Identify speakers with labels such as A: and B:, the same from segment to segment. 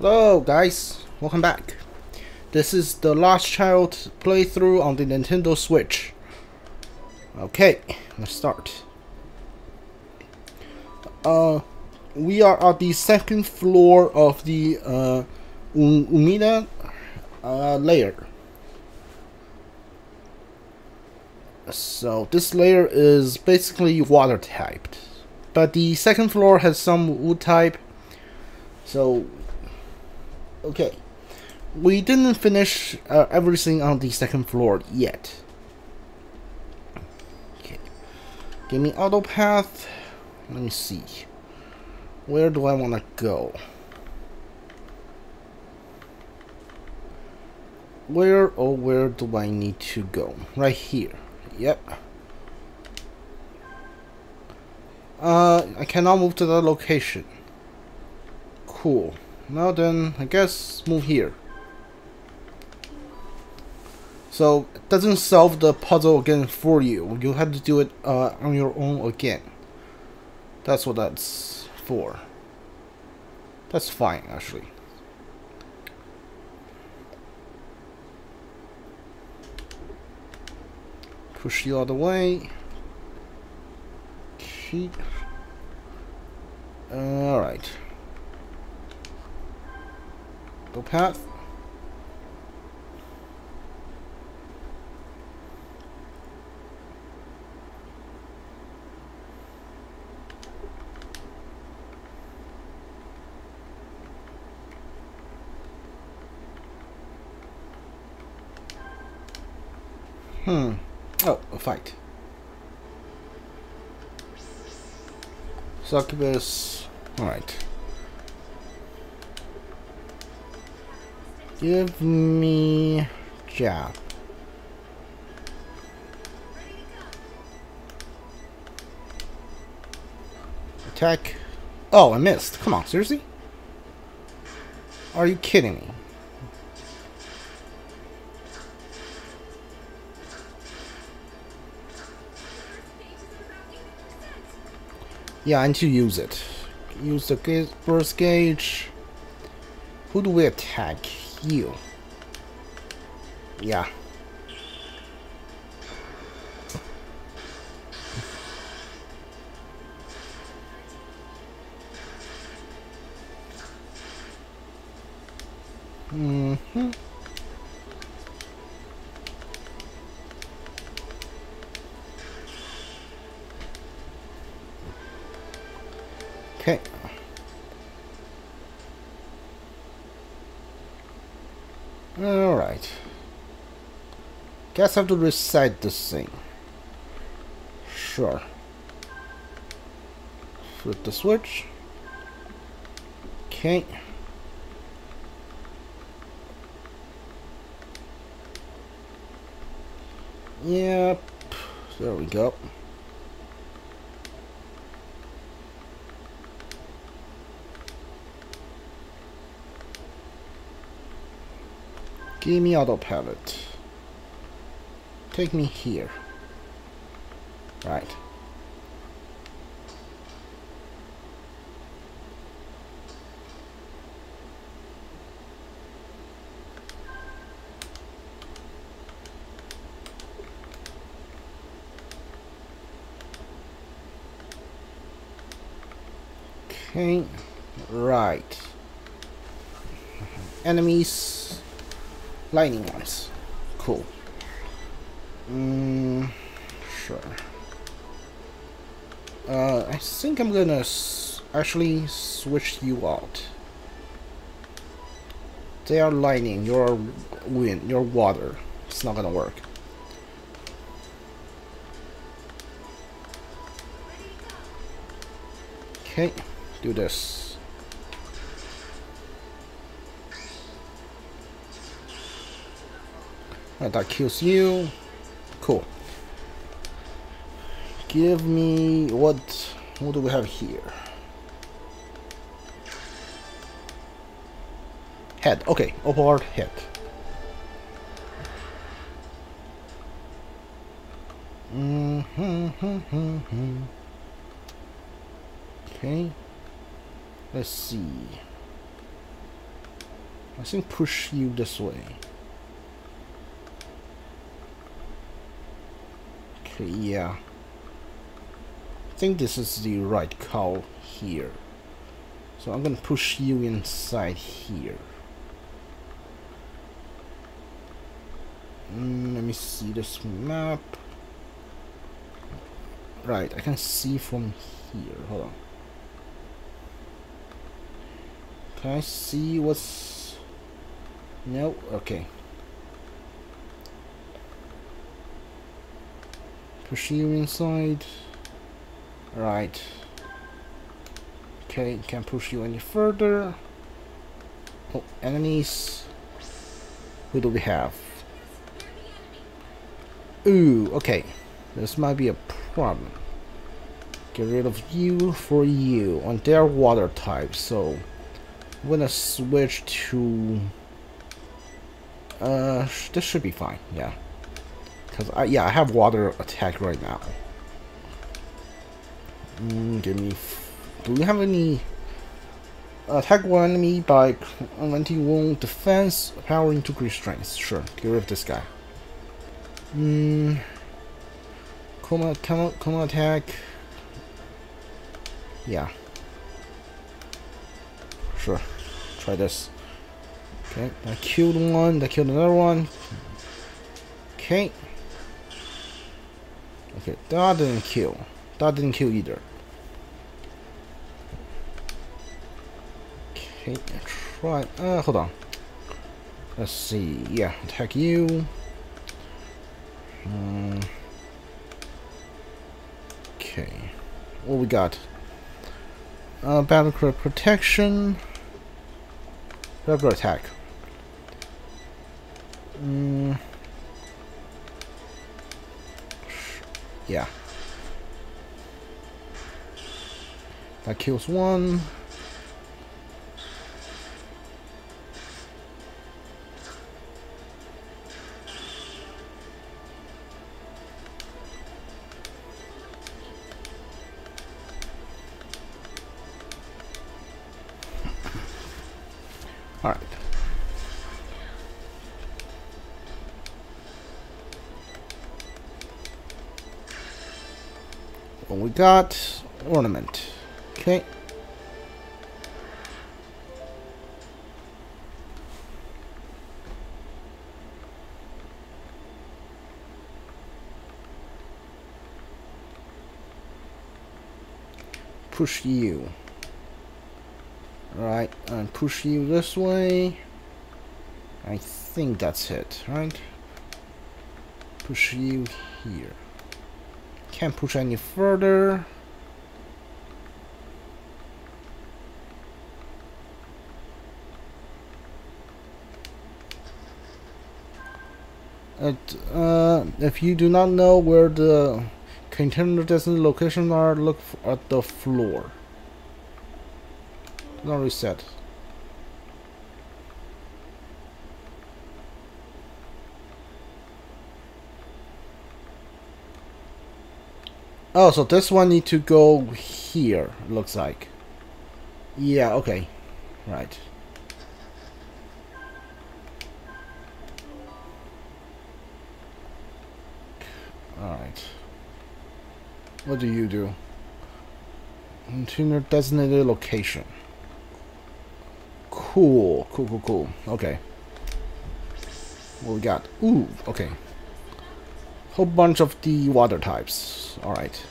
A: Hello guys, welcome back. This is the Lost Child playthrough on the Nintendo Switch. Okay, let's start. Uh, we are at the second floor of the uh, Umina uh, layer. So this layer is basically water typed, but the second floor has some wood type. So, okay, we didn't finish uh, everything on the second floor yet. Okay, give me auto path. Let me see. Where do I want to go? Where or where do I need to go? Right here. Yep. Uh, I cannot move to that location. Cool. Now then, I guess move here. So, it doesn't solve the puzzle again for you. You have to do it uh, on your own again. That's what that's for. That's fine, actually. Push you out of the way. Keep. Alright. Go path. Hmm. Oh, a fight. Succubus. Alright. Give me jab. Attack. Oh, I missed. Come on, seriously? Are you kidding me? Yeah, I need to use it. Use the burst gauge. Who do we attack? You. Yeah. Mm-hmm. Okay. Alright. Guess I have to recite this thing. Sure. Flip the switch. Okay. Yep. There we go. Give me autopilot. Take me here. Right. Okay, right. Enemies lightning ones. Cool. Mm, sure. Uh, I think I'm gonna actually switch you out. They are lightning, you're wind, you're water. It's not gonna work. Okay, do this. Right, that kills you. Cool. Give me what what do we have here? Head. Okay, upward head. Mm -hmm, hmm, hmm, hmm. Okay. Let's see. I think push you this way. Yeah. I think this is the right call here. So I'm gonna push you inside here. Mm, let me see this map. Right, I can see from here. Hold on. Can I see what's... No? Okay. Push you inside. Right. Okay, can't push you any further. Oh, enemies. Who do we have? Ooh, okay. This might be a problem. Get rid of you for you. On their water type, so I'm gonna switch to uh this should be fine, yeah. Cause I yeah, I have water attack right now. Mm, give me do we have any attack one enemy by inventing wound defense power into great strength? Sure, get rid of this guy. Hmm. Coma, coma, coma attack. Yeah. Sure. Try this. Okay, that killed one, that killed another one. Okay. Okay, that didn't kill. That didn't kill either. Okay, try. Uh, hold on. Let's see. Yeah, attack you. Um, okay. What we got? Uh, battle protection. Regular attack. Mm. Yeah. That kills one. Alright. What we got? Ornament. Okay. Push you. Right, and push you this way. I think that's it, right? Push you here. Can't push any further. uh, if you do not know where the container destination location are, look at the floor. Not reset. Oh, so this one need to go here, looks like. Yeah, okay. Right. Alright. What do you do? Continue designated location. Cool, cool, cool, cool. Okay. What we got? Ooh, okay. Whole bunch of the water types. Alright.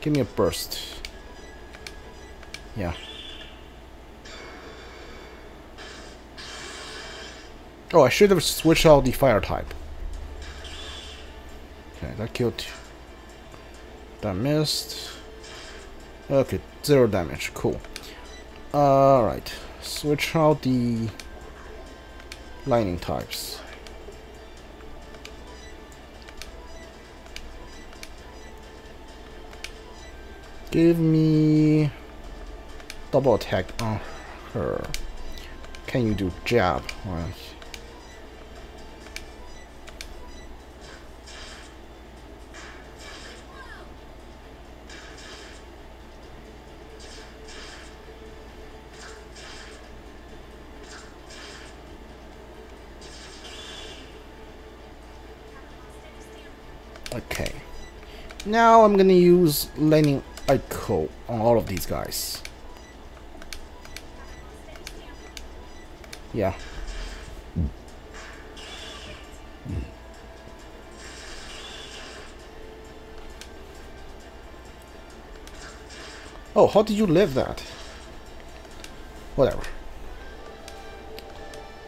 A: Give me a burst. Yeah. Oh, I should have switched out the fire type. Okay, that killed. That missed. Okay, zero damage. Cool. Alright. Switch out the lightning types. Give me double attack on her. Can you do jab? Now I'm gonna use Lightning Echo on all of these guys. Yeah. Oh, how did you live that? Whatever.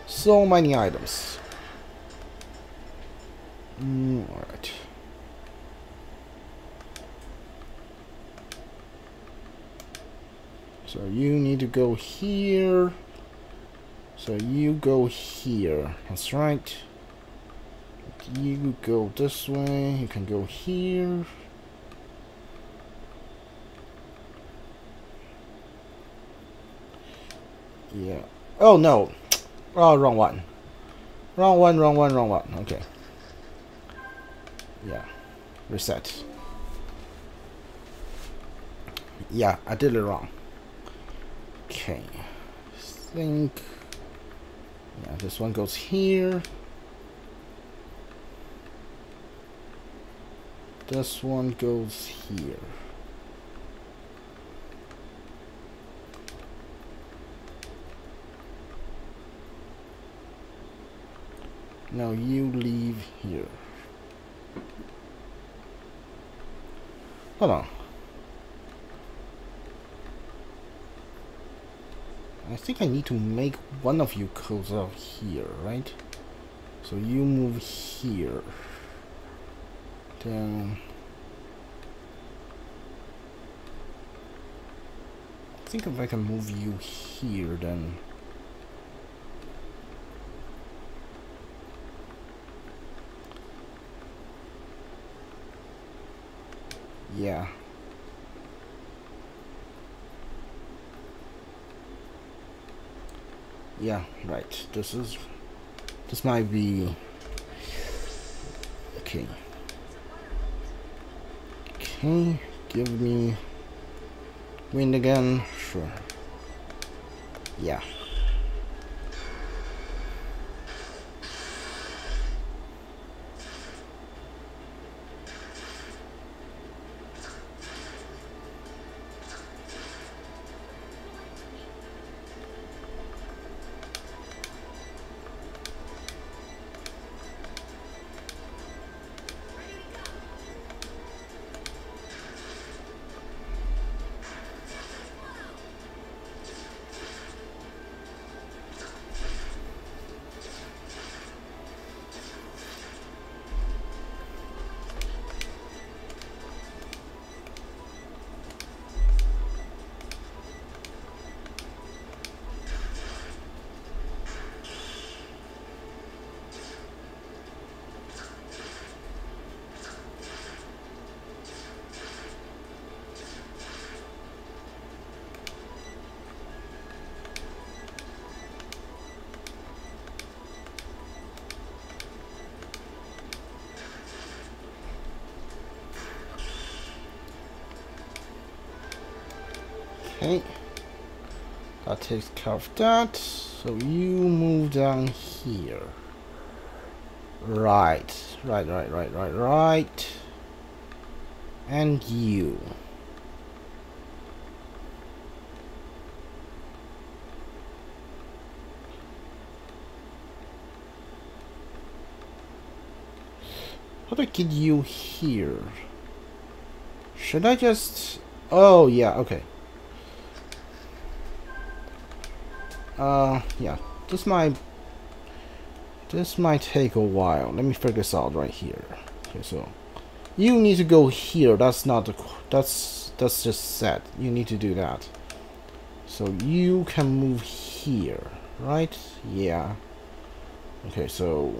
A: So many items. Mm, Alright. So you need to go here. So you go here. That's right. You go this way. You can go here. Yeah. Oh no. Oh, wrong one. Wrong one, wrong one, wrong one. Okay. Yeah. Reset. Yeah, I did it wrong. Okay. think. Yeah, this one goes here. This one goes here. Now you leave here. Hold on. I think I need to make one of you close out here, right? So you move here. Then... I think if I can move you here, then... Yeah. Yeah, right. This is... This might be... Okay. Okay, give me... Wind again? Sure. Yeah. Okay. That takes care of that. So you move down here. Right. Right, right, right, right, right. And you. How do I get you here? Should I just... Oh, yeah, okay. Uh, yeah. This might... This might take a while. Let me figure this out right here. Okay, so... You need to go here. That's not the... That's... That's just set. You need to do that. So you can move here. Right? Yeah. Okay, so...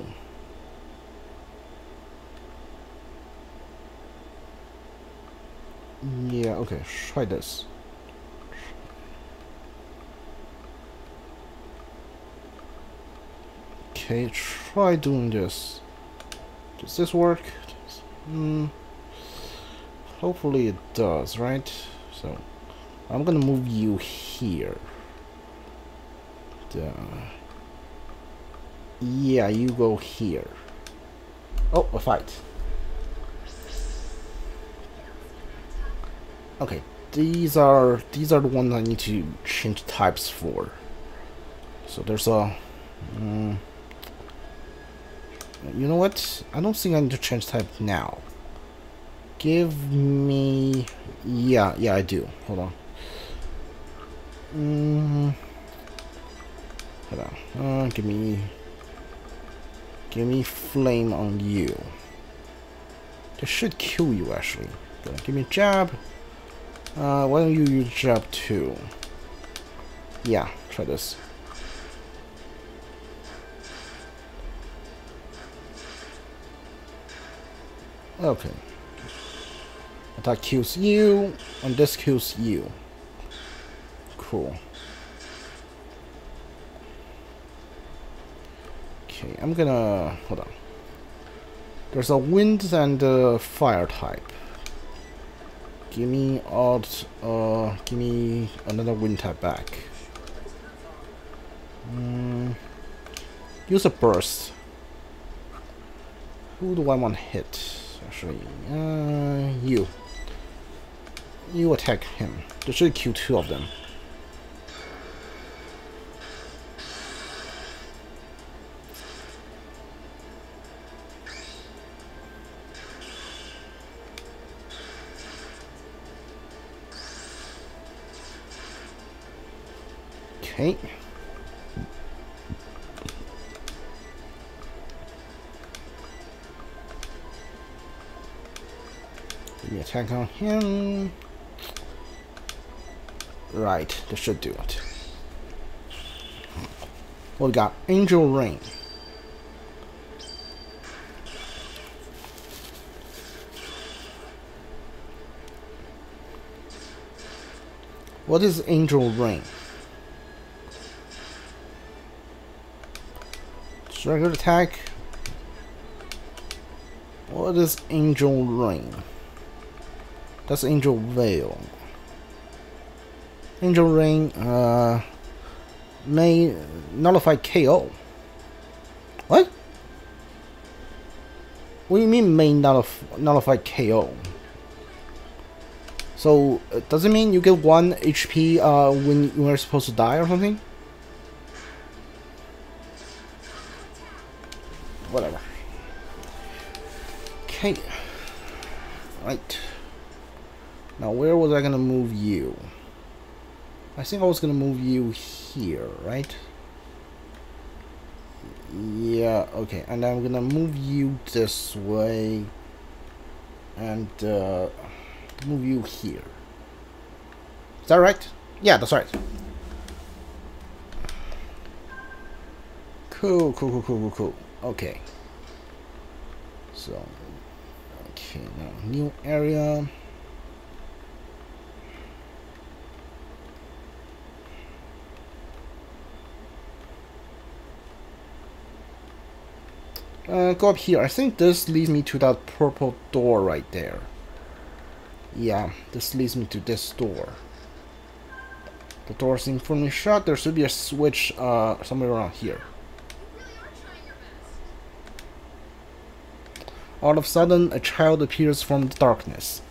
A: Yeah, okay, try this. Okay, try doing this. Does this work? Hmm. Hopefully it does, right? So, I'm gonna move you here. But, yeah, you go here. Oh, a fight. Okay, these are these are the ones I need to change types for. So there's a. Hmm you know what? I don't think I need to change type now. Give me... Yeah, yeah, I do. Hold on. Mm, hold on. Uh, give me... Give me flame on you. This should kill you, actually. Give me jab. Uh, why don't you use jab too? Yeah, try this. Okay. That kills you, and this kills you. Cool. Okay, I'm gonna... hold on. There's a wind and a fire type. Give me alt, uh, give me another wind type back. Mm, use a burst. Who do I want to hit? Actually, uh, you. You attack him. There should kill two of them. Okay. Attack on him. Right, this should do it. Well, we got Angel Rain. What is Angel Rain? Regular attack. What is Angel Rain? That's Angel Veil. Angel Rain uh, may nullify KO. What? What do you mean may nullif nullify KO? So, uh, does it mean you get 1 HP uh, when you are supposed to die or something? Whatever. Okay. Right. Now, where was I going to move you? I think I was gonna move you here, right? Yeah, okay, and I'm gonna move you this way and uh, move you here. Is that right? Yeah, that's right. Cool, cool, cool, cool, cool, cool. Okay. So, okay, now new area. Uh, go up here. I think this leads me to that purple door right there. Yeah, this leads me to this door. The door seems firmly shut. There should be a switch uh, somewhere around here. All of a sudden, a child appears from the darkness.